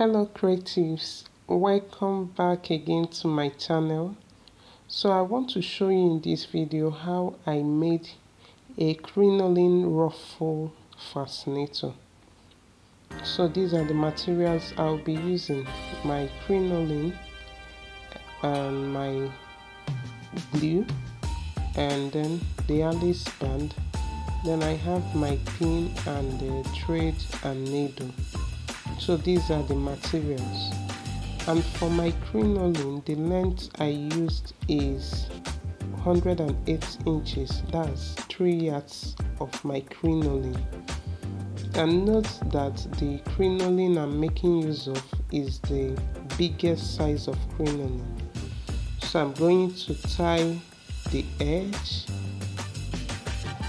hello creatives. Welcome back again to my channel. So i want to show you in this video how i made a crinoline ruffle fascinator. So these are the materials i'll be using. My crinoline and my glue and then the alice band. Then i have my pin and the thread and needle so these are the materials. And for my crinoline the length I used is 108 inches. That's 3 yards of my crinoline. And note that the crinoline I'm making use of is the biggest size of crinoline. So I'm going to tie the edge.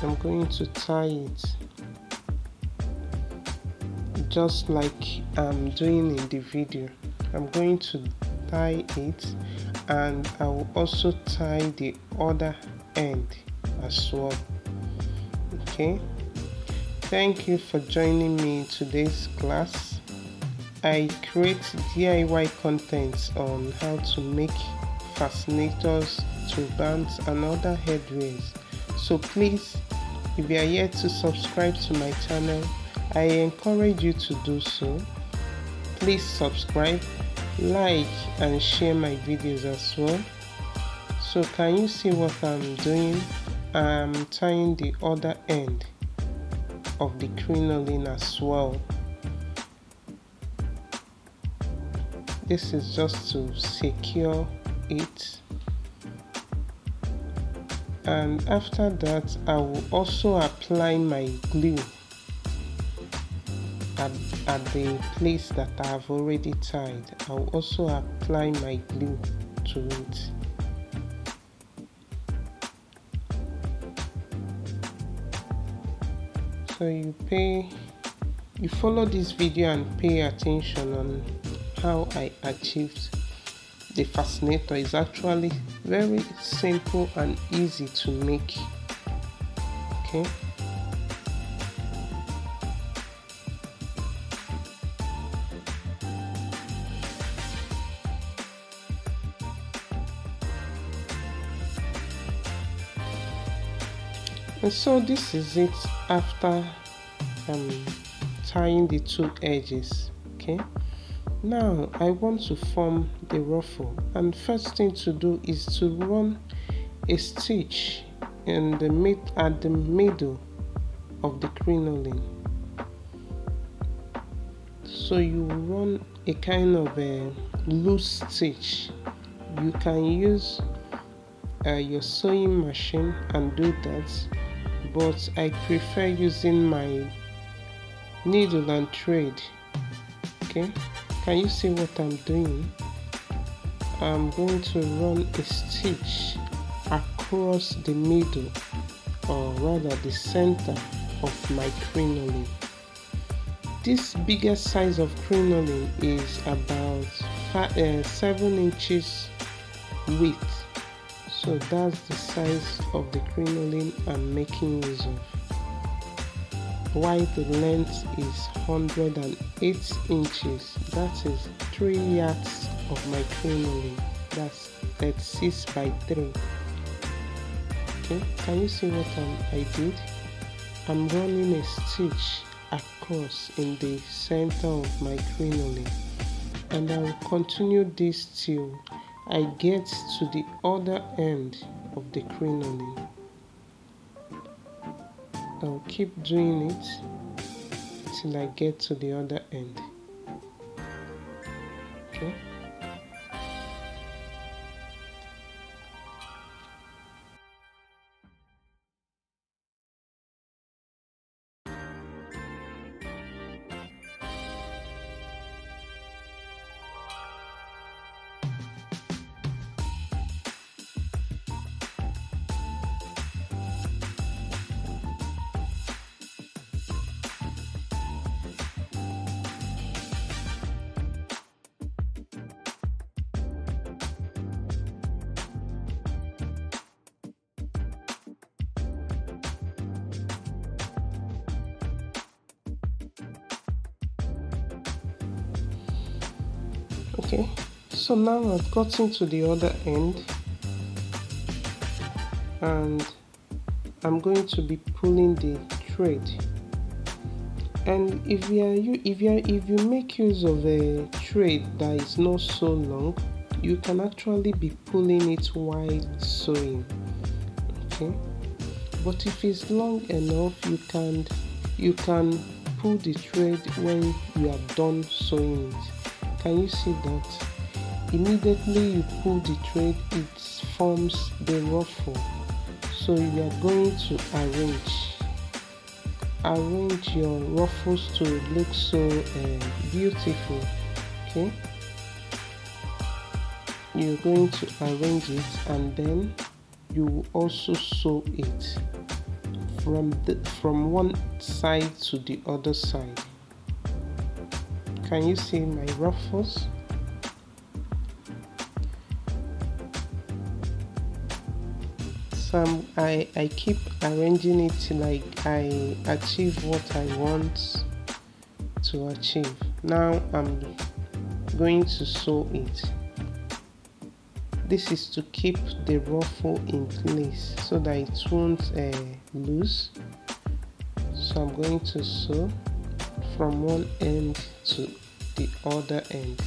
I'm going to tie it just like I'm doing in the video. I'm going to tie it and I will also tie the other end as well. Okay? Thank you for joining me in today's class. I create DIY contents on how to make fascinators, turbans and other headwears so please if you are yet to subscribe to my channel I encourage you to do so. Please subscribe, like and share my videos as well. So can you see what I'm doing? I'm tying the other end of the crinoline as well. This is just to secure it and after that I will also apply my glue at, at the place that I have already tied I'll also apply my glue to it. So you pay you follow this video and pay attention on how I achieved the fascinator. Is actually very simple and easy to make okay and so this is it after um, tying the two edges okay? Now I want to form the ruffle. And first thing to do is to run a stitch in the mid at the middle of the crinoline. So you run a kind of a loose stitch. You can use uh, your sewing machine and do that but I prefer using my needle and thread. Okay can you see what I'm doing? I'm going to run a stitch across the middle or rather the center of my crinoline. This biggest size of crinoline is about five, uh, 7 inches width so that's the size of the crinoline I'm making use of. Why the length is 108 inches. That is 3 yards of my crinoline. That's 36 by 3 okay can you see what I'm, I did? I'm running a stitch across in the center of my crinoline. And I will continue this till I get to the other end of the crinoline. I'll keep doing it till I get to the other end. Okay. Okay. So now I've gotten to the other end and I'm going to be pulling the thread. And if you are you if you are, if you make use of a thread that is not so long you can actually be pulling it while sewing. Okay. But if it's long enough you can you can pull the thread when you are done sewing it can you see that? Immediately you pull the thread it forms the ruffle. So you are going to arrange. Arrange your ruffles to look so uh, beautiful okay? You're going to arrange it and then you also sew it from the from one side to the other side can you see my ruffles? So I, I keep arranging it till I, I achieve what I want to achieve. Now I'm going to sew it. This is to keep the ruffle in place so that it won't uh, loose so I'm going to sew from one end to the other end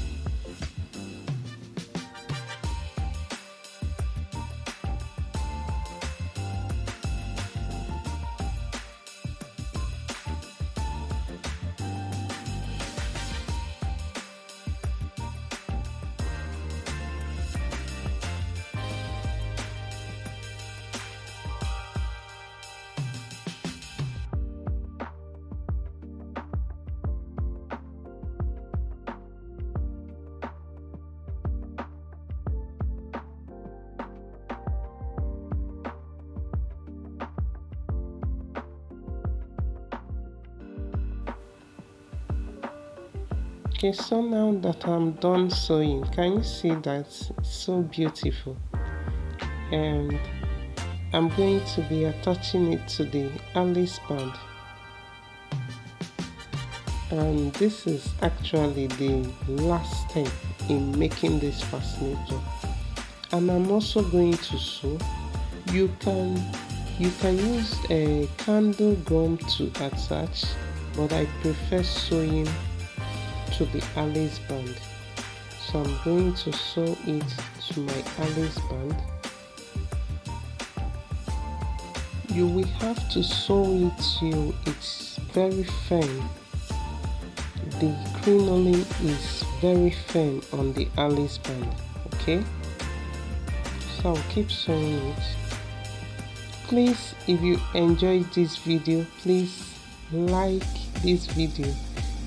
okay so now that i'm done sewing can you see that so beautiful? And i'm going to be attaching it to the alice band. And this is actually the last step in making this fascinator and i'm also going to sew. You can you can use a candle gum to attach but i prefer sewing to the Alice band. So I'm going to sew it to my Alice band. You will have to sew it till it's very firm. The crinoline is very firm on the Alice band, okay? So I'll keep sewing it. Please, if you enjoyed this video, please like this video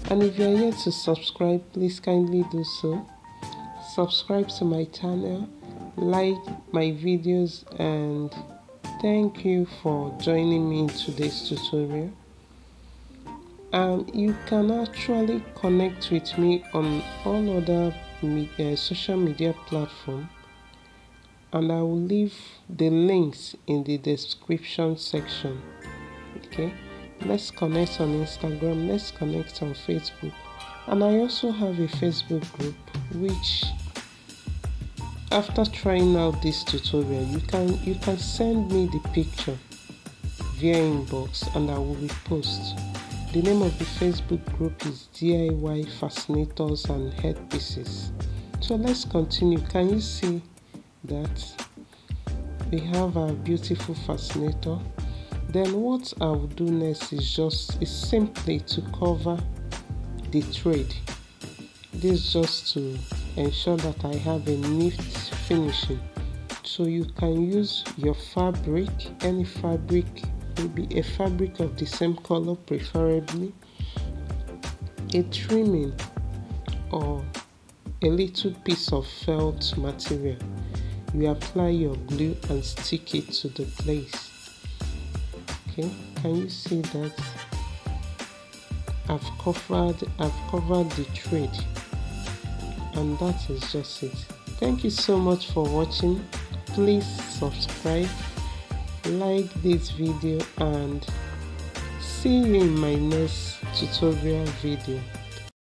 and if you are yet to subscribe please kindly do so. Subscribe to my channel like my videos and thank you for joining me in today's tutorial. And you can actually connect with me on all other media, uh, social media platforms and I will leave the links in the description section. Okay let's connect on instagram let's connect on facebook. And i also have a facebook group which after trying out this tutorial you can you can send me the picture via inbox and i will repost. The name of the facebook group is diy fascinators and headpieces. So let's continue. Can you see that? We have our beautiful fascinator then what I will do next is just is simply to cover the thread. This just to ensure that I have a neat finishing. So you can use your fabric any fabric maybe a fabric of the same color preferably a trimming or a little piece of felt material. You apply your glue and stick it to the place okay can you see that I've covered I've covered the trade? And that is just it. Thank you so much for watching. Please subscribe like this video and see you in my next tutorial video